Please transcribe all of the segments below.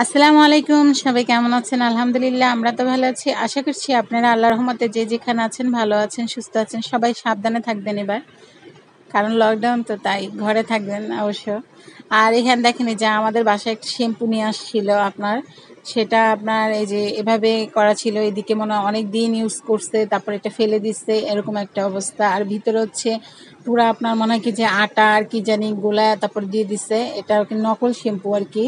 আসসালামু আলাইকুম, সবাই কেমন আছেন? আলহামদুলিল্লাহ, আমরা তো ভালো আছি। আশা করছি আপনারা আল্লাহ রহমতে যে যেখানে আছেন, ভালো আছেন, সুস্থ আছেন, সবাই সাবধানে থাকবেন এবার। কারণ লকডাউন তো তাই, ঘরে থাকবেন অবশ্য। আর এখানে দেখেন যে আমাদের বাসায় একটা শ্যাম্পু নিয়ে আসছিল আপনার। সেটা আপনার এই যে এভাবে করা ছিল, এদিকে মনে হয় অনেক দিন ইউজ করছে, তারপর এটা ফেলে দিচ্ছে, এরকম একটা অবস্থা। আর ভিতরে হচ্ছে পুরো আপনার মনে হয় কি যে আটা আর কি জানি গোলা তারপর দিয়ে দিচ্ছে এটা আর কি নকল শ্যাম্পু আর কি।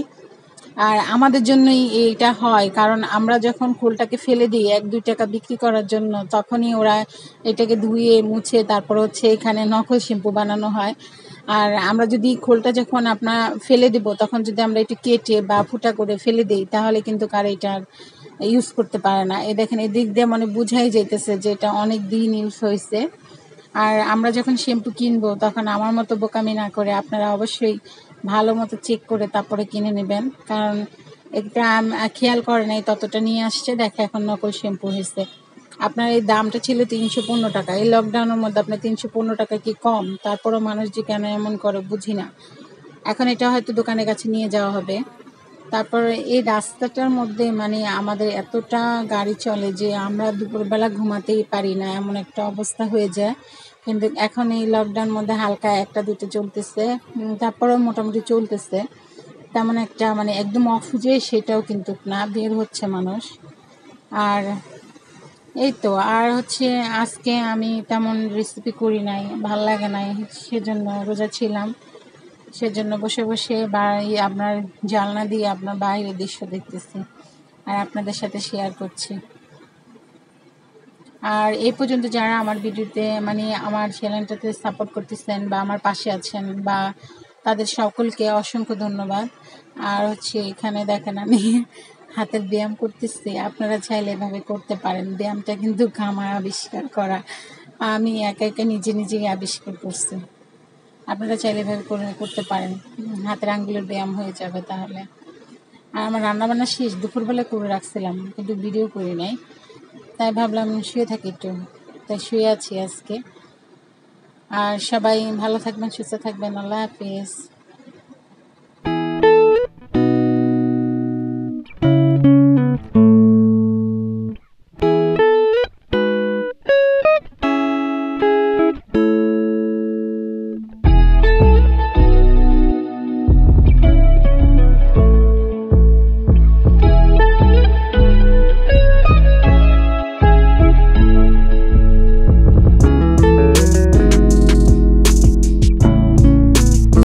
আর আমাদের জন্যই এইটা হয়। কারণ আমরা যখন খোলটাকে ফেলে দিই, এক, দুই টাকা বিক্রি করার জন্য, তখনই ওরা এটাকে ধুয়ে, মুছে, তারপর হচ্ছে এখানে নকল শ্যাম্পু বানানো হয়। আর আমরা যদি খোলটা যখন আপনার ফেলে দেব, তখন যদি আমরা একটু কেটে বা ফুটা করে ফেলে দিই, তাহলে কিন্তু কার এটা ইউজ করতে পারে না। এ দেখেন এদিক দিয়ে মানে বুঝাই যাইতেছে যে এটা অনেক দিন ইউজ হয়েছে আর আমরা যখন শ্যাম্পু কিনবো, তখন আমার মতো বোকামি না করে আপনারা অবশ্যই ভালো মতো চেক করে তারপরে কিনে নেবেন। কারণ এটা খেয়াল করে নাই, ততটা নিয়ে আসছে। দেখে এখন নকল শ্যাম্পু হয়েছে। আপনার এই দামটা ছিল তিনশো পনেরো টাকা। এই লকডাউনের মধ্যে আপনার তিনশো পনেরো টাকা কি কম? তারপরও মানুষ যে কেন এমন করে বুঝি না। এখন এটা হয়তো দোকানের কাছে নিয়ে যাওয়া হবে। তারপর এই রাস্তাটার মধ্যে মানে আমাদের এতটা গাড়ি চলে যে আমরা দুপুরবেলা ঘুমাতেই পারি না, এমন একটা অবস্থা হয়ে যায়। কিন্তু এখন এই লকডাউন মধ্যে হালকা একটা দুটো চলতেছে তারপরেও মোটামুটি চলতেছে। তেমন একটা মানে একদম অফ যে সেটাও কিন্তু না, বের হচ্ছে মানুষ। আর এই তো, আর হচ্ছে আজকে আমি তেমন রেসিপি করি নাই, ভালো লাগে নাই, সেজন্য রোজা ছিলাম। সেজন্য বসে বসে বা আপনার জানলা দিয়ে আপনার বাইরের দৃশ্য দেখতেছি আর আপনাদের সাথে শেয়ার করছি। আর এই পর্যন্ত যারা আমার ভিডিওতে মানে আমার চ্যানেলটাতে সাপোর্ট করতেছেন বা আমার পাশে আছেন বা তাদের সকলকে অসংখ্য ধন্যবাদ। আর হচ্ছে এখানে দেখেন আমি হাতের ব্যায়াম করতেছি। আপনারা চাইলে এভাবে করতে পারেন। ব্যায়ামটা কিন্তু আমার আবিষ্কার করা। আমি একা একা নিজে নিজেই আবিষ্কার করছি। আপনারা চাইলে এভাবে করে করতে পারেন। হাতের আঙ্গুলের ব্যায়াম হয়ে যাবে তাহলে। আর আমার রান্নাবান্না শেষ, দুপুরবেলা করে রাখছিলাম, কিন্তু ভিডিও করি নাই। তাই ভাবলাম শুয়ে থাকি একটু। তাই শুয়ে আছি আজকে। আর সবাই ভালো থাকবেন, সুস্থ থাকবেন। আল্লাহ হাফিজ।